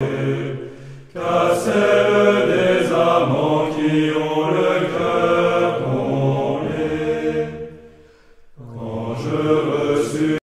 qu'à celle des amants qui ont le cœur comblé. Quand je reçus